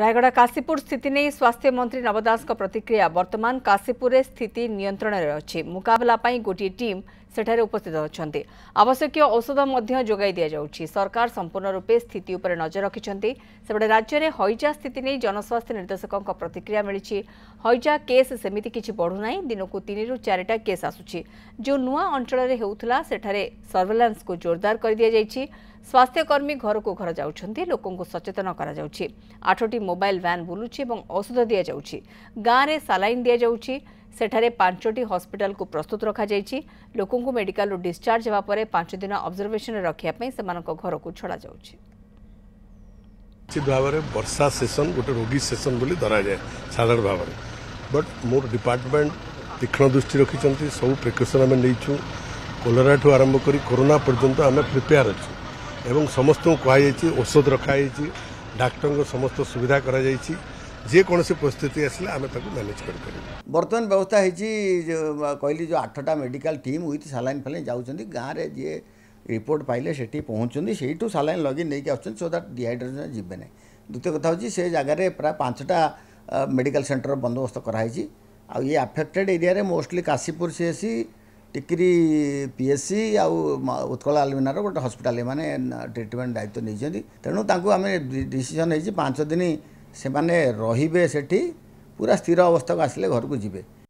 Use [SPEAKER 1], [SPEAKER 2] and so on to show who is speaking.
[SPEAKER 1] ରାୟଗଡ଼ା କାଶୀପୁର ସ୍ଥିତି ନେଇ ସ୍ୱାସ୍ଥ୍ୟ ମନ୍ତ୍ରୀ ନବ ଦାସଙ୍କ ପ୍ରତିକ୍ରିୟା ବର୍ତ୍ତମାନ କାଶୀପୁରରେ ସ୍ଥିତି ନିୟନ୍ତ୍ରଣରେ ଅଛି ମୁକାବିଲା ପାଇଁ ଗୋଟିଏ ଟିମ୍ ସେଠାରେ ଉପସ୍ଥିତ ଅଛନ୍ତି ଆବଶ୍ୟକୀୟ ଔଷଧ ମଧ୍ୟ ଯୋଗାଇ ଦିଆଯାଉଛି ସରକାର ସମ୍ପୂର୍ଣ୍ଣ ରୂପେ ସ୍ଥିତି ଉପରେ ନଜର ରଖିଛନ୍ତି ସେପଟେ ରାଜ୍ୟରେ ହଇଜା ସ୍ଥିତି ନେଇ ଜନସ୍ୱାସ୍ଥ୍ୟ ନିର୍ଦ୍ଦେଶକଙ୍କ ପ୍ରତିକ୍ରିୟା ମିଳିଛି ହଇଜା କେସ୍ ସେମିତି କିଛି ବଢ଼ୁନାହିଁ ଦିନକୁ ତିନିରୁ ଚାରିଟା କେସ୍ ଆସୁଛି ଯେଉଁ ନୂଆ ଅଞ୍ଚଳରେ ହେଉଥିଲା ସେଠାରେ ସର୍ଭେଲାନ୍ସକୁ ଜୋରଦାର କରିଦିଆଯାଇଛି ସ୍ୱାସ୍ଥ୍ୟକର୍ମୀ ଘରକୁ ଘର ଯାଉଛନ୍ତି ଲୋକଙ୍କୁ ସଚେତନ କରାଯାଉଛି ଆଠଟି ମୋବାଇଲ୍ ଭ୍ୟାନ୍ ବୁଲୁଛି ଏବଂ ଔଷଧ ଦିଆଯାଉଛି ଗାଁରେ ସାଲାଇନ୍ ଦିଆଯାଉଛି ସେଠାରେ ପାଞ୍ଚଟି ହସ୍ପିଟାଲକୁ ପ୍ରସ୍ତୁତ ରଖାଯାଇଛି ଲୋକଙ୍କୁ ମେଡିକାଲରୁ ଡିସ୍ଚାର୍ଜ ହେବା ପରେ ପାଞ୍ଚ ଦିନ ଅବଜରଭେସନରେ ରଖିବା ପାଇଁ ସେମାନଙ୍କ ଘରକୁ ଛଡ଼ାଯାଉଛି
[SPEAKER 2] ନିଶ୍ଚିତ ଭାବରେ ବର୍ଷା ସେସନ୍ ଗୋଟେ ରୋଗୀ ସେସନ୍ ବୋଲି ଧରାଯାଏ ସାଧାରଣ ଭାବରେ ବଟ୍ ମୋର ଡିପାର୍ଟମେଣ୍ଟ ତୀକ୍ଷ୍ଣ ଦୃଷ୍ଟି ରଖିଛନ୍ତି ସବୁ ପ୍ରିକସନ୍ ଆମେ ନେଇଛୁ କୋଲରାଠୁ ଆରମ୍ଭ କରି କରୋନା ପର୍ଯ୍ୟନ୍ତ ଆମେ ପ୍ରିପେୟାର ଅଛୁ एवं समस्त कहुई औषध रखाई डाक्टर समस्त सुविधा कर जेकोसी परिस्थित आसे आम मैनेज कर
[SPEAKER 3] बर्तमान व्यवस्था है कहली जो आठटा मेडिका टीम उथ सालाइन फालाइन जाऊँच गाँव में जे रिपोर्ट पाइले से पहुँचु सालाइन लगे नहीं कि सो दैट डीहड्रेसन जब ना द्वितीय कथ हो से जगार प्राय पांचटा मेडिकल सेन्टर बंदोबस्त कराई affected area mostly Kashipur C AC Tikiri P S C ଆଉ ଉତ୍କଳ ଆଲମିନାର ଗୋଟେ ହସ୍ପିଟାଲ ଏମାନେ ଟ୍ରିଟମେଣ୍ଟ ଦାୟିତ୍ୱ ନେଇଛନ୍ତି ତେଣୁ ତାଙ୍କୁ ଆମେ ଡିସିସନ୍ ହେଇଛି ପାଞ୍ଚ ଦିନ ସେମାନେ ରହିବେ ସେଠି ପୁରା ସ୍ଥିର ଅବସ୍ଥାକୁ ଆସିଲେ ଘରକୁ ଯିବେ